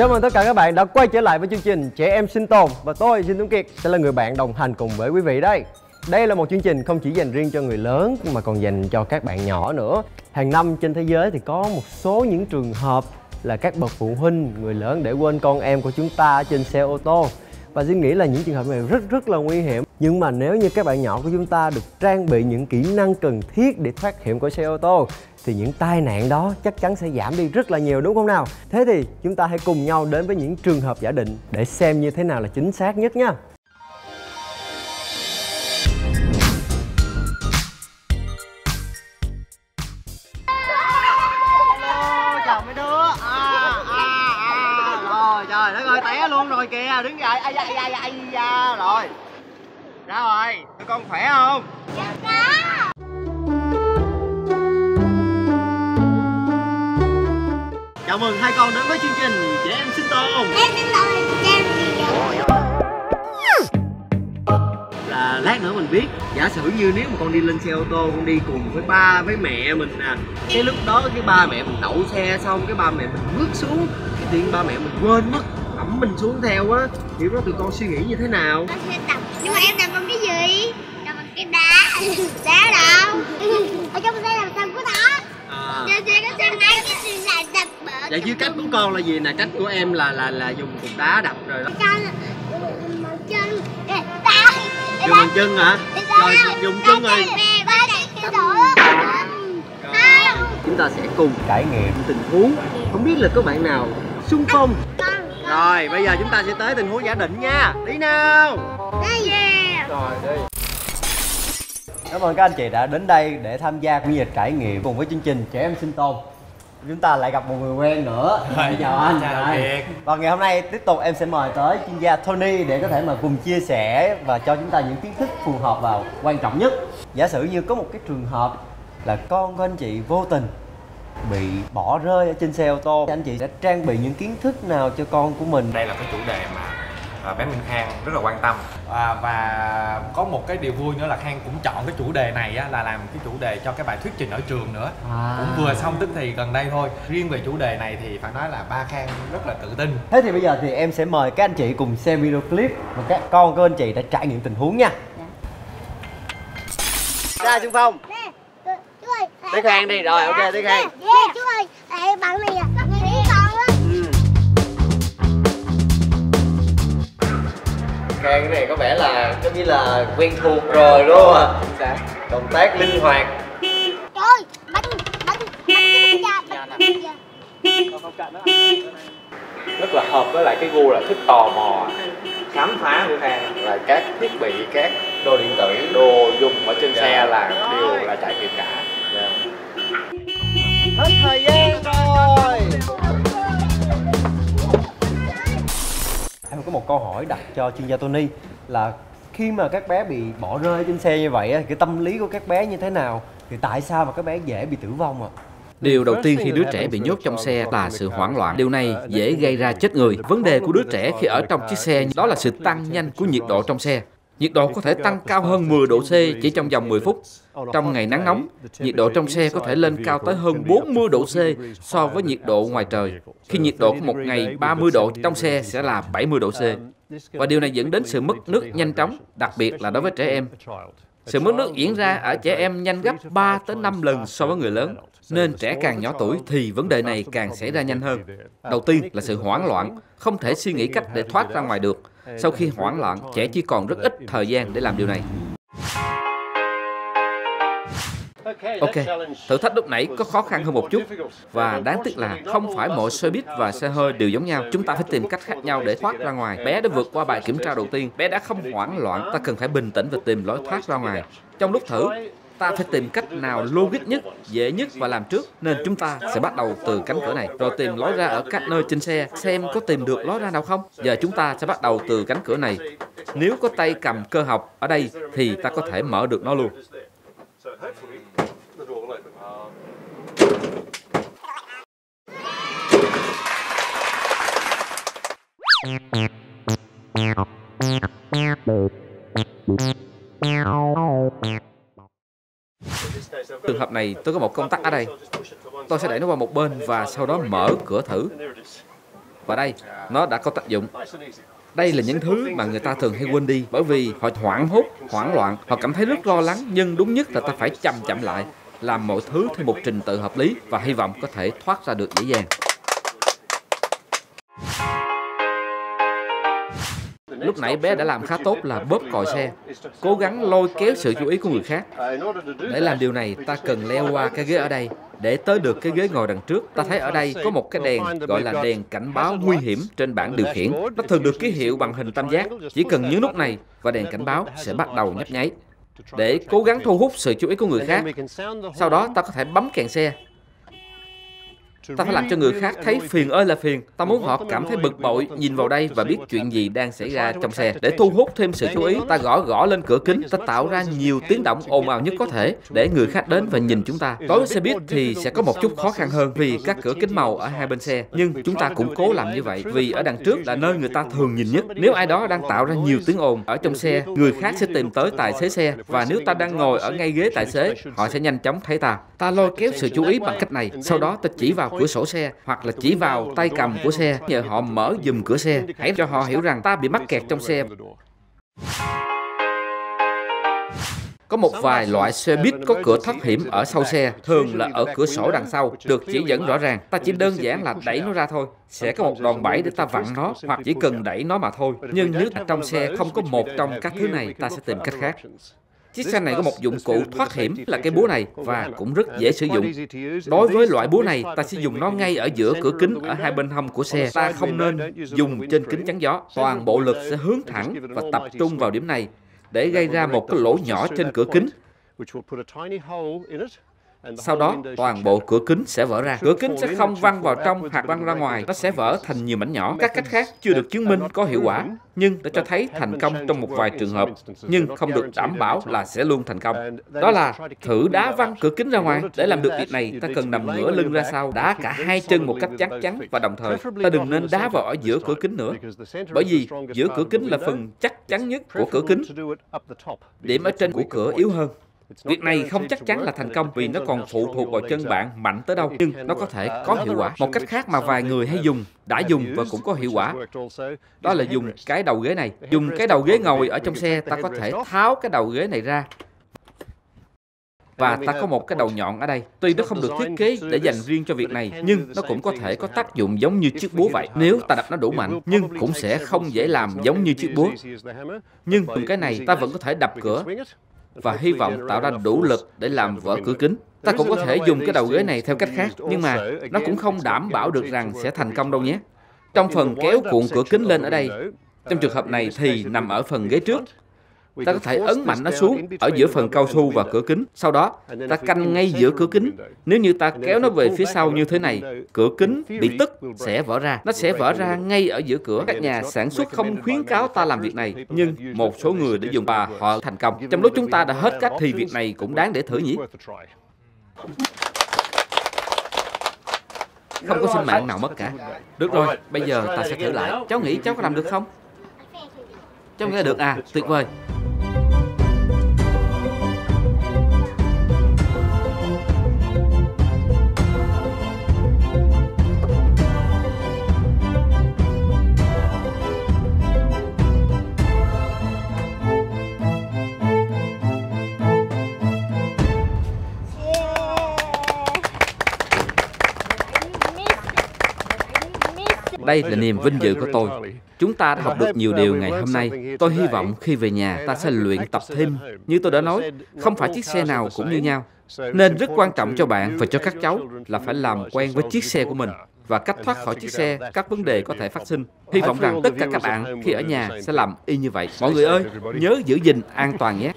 Chào mừng tất cả các bạn đã quay trở lại với chương trình Trẻ em sinh tồn và tôi Dinh Tuấn Kiệt sẽ là người bạn đồng hành cùng với quý vị đây. Đây là một chương trình không chỉ dành riêng cho người lớn mà còn dành cho các bạn nhỏ nữa. Hàng năm trên thế giới thì có một số những trường hợp là các bậc phụ huynh, người lớn để quên con em của chúng ta trên xe ô tô. Và Dinh nghĩ là những trường hợp này rất rất là nguy hiểm nhưng mà nếu như các bạn nhỏ của chúng ta được trang bị những kỹ năng cần thiết để thoát hiểm của xe ô tô Thì những tai nạn đó chắc chắn sẽ giảm đi rất là nhiều đúng không nào? Thế thì chúng ta hãy cùng nhau đến với những trường hợp giả định để xem như thế nào là chính xác nhất nha chào mấy đứa à, à, rồi trời đất ơi té luôn rồi kìa đứng dậy ai da ai da ai da rồi ra rồi tụi con khỏe không? Chào mừng hai con đến với chương trình trẻ em sinh tồn. Em em gì vậy? là lát nữa mình biết giả sử như nếu mà con đi lên xe ô tô con đi cùng với ba với mẹ mình nè cái lúc đó cái ba mẹ mình đậu xe xong cái ba mẹ mình bước xuống cái tự ba mẹ mình quên mất ẩm mình xuống theo á thì lúc đó tụi con suy nghĩ như thế nào? Con sẽ tập Nhưng mà em tập bằng cái gì? Tập bằng cái đá Đá đâu? Ở trong xe làm sao có đá à, Trên xe có xe máy Cái gì là vậy chứ cách của con là gì nè? Cách của em là là là dùng cục đá đập rồi đó. Bằng chân. Dùng bằng chân hả? Rồi dùng chân rồi. Chúng ta sẽ cùng trải nghiệm tình huống. Không biết là có bạn nào xung phong. Rồi bây giờ chúng ta sẽ tới tình huống giả định nha. Đi nào. Yeah rồi đi. Cảm ơn các anh chị đã đến đây để tham gia cũng như trải nghiệm cùng với chương trình Trẻ em sinh tồn Chúng ta lại gặp một người quen nữa Xin Chào anh chào Rồi. Kiệt. Và ngày hôm nay tiếp tục em sẽ mời tới chuyên gia Tony để có thể mà cùng chia sẻ và cho chúng ta những kiến thức phù hợp và quan trọng nhất Giả sử như có một cái trường hợp là con của anh chị vô tình bị bỏ rơi ở trên xe ô tô Anh chị sẽ trang bị những kiến thức nào cho con của mình đây là cái chủ đề mà à, bé Minh Khang rất là quan tâm. À, và có một cái điều vui nữa là Khang cũng chọn cái chủ đề này á, là làm cái chủ đề cho cái bài thuyết trình ở trường nữa. À. cũng vừa xong tức thì gần đây thôi. Riêng về chủ đề này thì phải nói là ba Khang rất là tự tin. Thế thì bây giờ thì em sẽ mời các anh chị cùng xem video clip Và các con của anh chị đã trải nghiệm tình huống nha. Ra xung phong. Nè, chú- chú ơi Tới Khang đi, rồi, ok, tới Khang. Nè, chú ơi bạn này à Khang cái này có vẻ là giống như là quen thuộc rồi đúng không ạ? Động tác linh hoạt. Trời bánh bánh cha rất là hợp với lại cái gu là thích tò mò khám phá của Khang là các thiết bị các Đồ điện tử đồ dùng ở trên Dạ. xe là đều là trải nghiệm cả. Hết thời gian rồi có một câu hỏi đặt cho chuyên gia Tony là khi mà các bé bị bỏ rơi trên xe như vậy cái tâm lý của các bé như thế nào thì tại sao mà các bé dễ bị tử vong ạ? Điều đầu tiên khi đứa trẻ bị nhốt trong xe là sự hoảng loạn. Điều này dễ gây ra chết người. Vấn đề của đứa trẻ khi ở trong chiếc xe đó là sự tăng nhanh của nhiệt độ trong xe. Nhiệt độ có thể tăng cao hơn 10 độ C chỉ trong vòng 10 phút. Trong ngày nắng nóng, nhiệt độ trong xe có thể lên cao tới hơn 40 độ C so với nhiệt độ ngoài trời. Khi nhiệt độ của một ngày 30 độ trong xe sẽ là 70 độ C. Và điều này dẫn đến sự mất nước nhanh chóng, đặc biệt là đối với trẻ em. Sự mất nước diễn ra ở trẻ em nhanh gấp 3 tới 5 lần so với người lớn. Nên trẻ càng nhỏ tuổi thì vấn đề này càng xảy ra nhanh hơn. Đầu tiên là sự hoảng loạn, không thể suy nghĩ cách để thoát ra ngoài được. Sau khi hoảng loạn, trẻ chỉ còn rất ít thời gian để làm điều này. Ok, thử thách lúc nãy có khó khăn hơn một chút. Và đáng tiếc là không phải mọi xe buýt và xe hơi đều giống nhau. Chúng ta phải tìm cách khác nhau để thoát ra ngoài. Bé đã vượt qua bài kiểm tra đầu tiên. Bé đã không hoảng loạn. Ta cần phải bình tĩnh và tìm lối thoát ra ngoài. Trong lúc thử, ta phải tìm cách nào logic nhất, dễ nhất và làm trước. Nên chúng ta sẽ bắt đầu từ cánh cửa này. Rồi tìm lối ra ở các nơi trên xe Xem có tìm được lối ra nào không. Giờ chúng ta sẽ bắt đầu từ cánh cửa này. Nếu có tay cầm cơ học ở đây Thì ta có thể mở được nó luôn. Trường hợp này tôi có một công tắc ở đây Tôi sẽ đẩy nó qua một bên và sau đó mở cửa thử và đây. Nó đã có tác dụng. Đây là những thứ mà người ta thường hay quên đi bởi vì họ hoảng hốt, hoảng loạn, họ cảm thấy rất lo lắng nhưng đúng nhất là ta phải chậm chậm lại, làm mọi thứ theo một trình tự hợp lý và hy vọng có thể thoát ra được dễ dàng. Lúc nãy bé đã làm khá tốt là bóp còi xe, cố gắng lôi kéo sự chú ý của người khác. Để làm điều này, ta cần leo qua cái ghế ở đây để tới được cái ghế ngồi đằng trước. Ta thấy ở đây có một cái đèn gọi là đèn cảnh báo nguy hiểm trên bảng điều khiển. Nó thường được ký hiệu bằng hình tam giác. Chỉ cần nhấn nút này và đèn cảnh báo sẽ bắt đầu nhấp nháy để cố gắng thu hút sự chú ý của người khác. Sau đó ta có thể bấm kèn xe Ta phải làm cho người khác thấy phiền ơi là phiền. Ta muốn họ cảm thấy bực bội, nhìn vào đây và biết chuyện gì đang xảy ra trong xe. Để thu hút thêm sự chú ý, ta gõ gõ lên cửa kính, ta tạo ra nhiều tiếng động ồn ào nhất có thể để người khác đến và nhìn chúng ta. Đối với xe buýt thì sẽ có một chút khó khăn hơn vì các cửa kính màu ở hai bên xe. Nhưng chúng ta cũng cố làm như vậy vì ở đằng trước là nơi người ta thường nhìn nhất. Nếu ai đó đang tạo ra nhiều tiếng ồn ở trong xe, người khác sẽ tìm tới tài xế xe và nếu ta đang ngồi ở ngay ghế tài xế, họ sẽ nhanh chóng thấy ta. Ta lôi kéo sự chú ý bằng cách này. Sau đó ta chỉ vào cửa sổ xe hoặc là chỉ vào tay cầm của xe nhờ họ mở dùm cửa xe. Hãy cho họ hiểu rằng ta bị mắc kẹt trong xe. Có một vài loại xe buýt có cửa thoát hiểm ở sau xe, thường là ở cửa sổ đằng sau, được chỉ dẫn rõ ràng. Ta chỉ đơn giản là đẩy nó ra thôi. Sẽ có một đòn bẩy để ta vặn nó, hoặc chỉ cần đẩy nó mà thôi. Nhưng nếu trong xe không có một trong các thứ này, ta sẽ tìm cách khác. Chiếc xe này có một dụng cụ thoát hiểm là cái búa này và cũng rất dễ sử dụng. Đối với loại búa này, ta sẽ dùng nó ngay ở giữa cửa kính ở hai bên hông của xe. Ta không nên dùng trên kính chắn gió. Toàn bộ lực sẽ hướng thẳng và tập trung vào điểm này để gây ra một cái lỗ nhỏ trên cửa kính sau đó, toàn bộ cửa kính sẽ vỡ ra. Cửa kính sẽ không văng vào trong hoặc văng ra ngoài. Nó sẽ vỡ thành nhiều mảnh nhỏ. Các cách khác chưa được chứng minh có hiệu quả, nhưng đã cho thấy thành công trong một vài trường hợp, nhưng không được đảm bảo là sẽ luôn thành công. Đó là thử đá văng cửa kính ra ngoài. Để làm được việc này, ta cần nằm ngửa lưng ra sau, đá cả hai chân một cách chắc chắn và đồng thời, ta đừng nên đá vào ở giữa cửa kính nữa. Bởi vì giữa cửa kính là phần chắc chắn nhất của cửa kính. Điểm ở trên của cửa yếu hơn. Việc này không chắc chắn là thành công vì nó còn phụ thuộc vào chân bạn mạnh tới đâu, nhưng nó có thể có hiệu quả. Một cách khác mà vài người hay dùng, đã dùng và cũng có hiệu quả, đó là dùng cái đầu ghế này. Dùng cái đầu ghế ngồi ở trong xe, ta có thể tháo cái đầu ghế này ra và ta có một cái đầu nhọn ở đây. Tuy nó không được thiết kế để dành riêng cho việc này, nhưng nó cũng có thể có tác dụng giống như chiếc búa vậy. Nếu ta đập nó đủ mạnh, nhưng cũng sẽ không dễ làm giống như chiếc búa. Nhưng dùng cái này, ta vẫn có thể đập cửa và hy vọng tạo ra đủ lực để làm vỡ cửa kính. Ta cũng có thể dùng cái đầu ghế này theo cách khác, nhưng mà nó cũng không đảm bảo được rằng sẽ thành công đâu nhé. Trong phần kéo cuộn cửa kính lên ở đây, trong trường hợp này thì nằm ở phần ghế trước, ta có thể ấn mạnh nó xuống ở giữa phần cao su và cửa kính. Sau đó, ta canh ngay giữa cửa kính. Nếu như ta kéo nó về phía sau như thế này, cửa kính bị tức sẽ vỡ ra. Nó sẽ vỡ ra ngay ở giữa cửa. Các nhà sản xuất không khuyến cáo ta làm việc này, nhưng một số người đã dùng và họ thành công. Trong lúc chúng ta đã hết cách thì việc này cũng đáng để thử nhỉ? Không có sinh mạng nào mất cả. Được rồi, bây giờ ta sẽ thử lại. Cháu nghĩ cháu có làm được không? Cháu nghe được à? Tuyệt vời. Đây là niềm vinh dự của tôi. Chúng ta đã học được nhiều điều ngày hôm nay. Tôi hy vọng khi về nhà ta sẽ luyện tập thêm. Như tôi đã nói, không phải chiếc xe nào cũng như nhau. Nên rất quan trọng cho bạn và cho các cháu là phải làm quen với chiếc xe của mình và cách thoát khỏi chiếc xe, các vấn đề có thể phát sinh. Hy vọng rằng tất cả các bạn khi ở nhà sẽ làm y như vậy. Mọi người ơi, nhớ giữ gìn an toàn nhé.